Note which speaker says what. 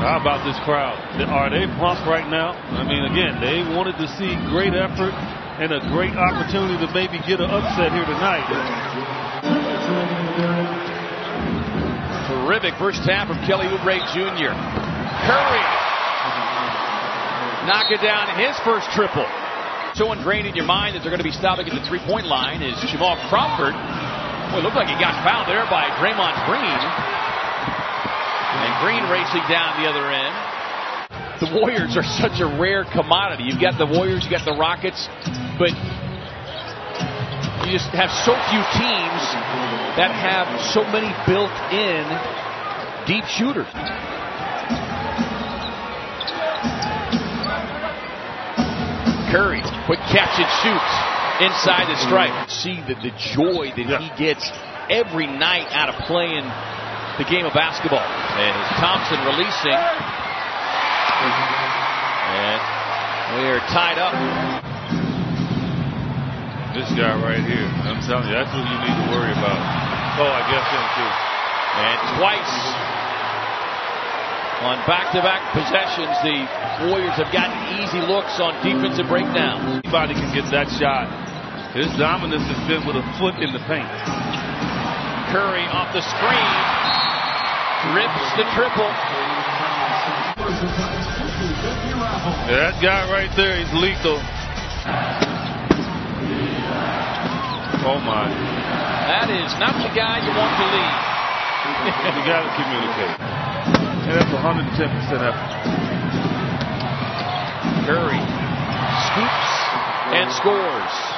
Speaker 1: How about this crowd? Are they pumped right now? I mean, again, they wanted to see great effort and a great opportunity to maybe get an upset here tonight.
Speaker 2: Terrific first half from Kelly Oubre Jr. Curry knock it down his first triple. So ingrained in your mind that they're going to be stopping at the three-point line is Jamal Crawford. Boy, looked like he got fouled there by Draymond Green. Green racing down the other end. The Warriors are such a rare commodity. You've got the Warriors, you've got the Rockets, but you just have so few teams that have so many built-in deep shooters. Curry, quick catch and shoots inside the stripe. See the, the joy that yeah. he gets every night out of playing the game of basketball. And Thompson releasing. And we are tied up.
Speaker 1: This guy right here, I'm telling you, that's what you need to worry about. Oh, I guess him too.
Speaker 2: And twice on back-to-back possessions, the Warriors have gotten easy looks on defensive breakdowns.
Speaker 1: Anybody can get that shot. His dominance has been with a foot in the paint.
Speaker 2: Curry off the screen. Rips the triple.
Speaker 1: that guy right there, he's lethal. Oh my.
Speaker 2: That is not the guy you want to lead.
Speaker 1: you got to communicate. And that's 110% effort.
Speaker 2: Curry scoops and scores.